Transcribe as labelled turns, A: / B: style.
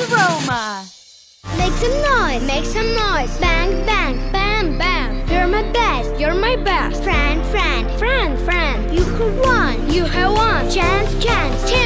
A: aroma.
B: Make some noise, make some noise. Bang, bang, bam, bam. You're my best, you're my best. Friend, friend, friend, friend. You have won, you have won. Chance, chance, chance.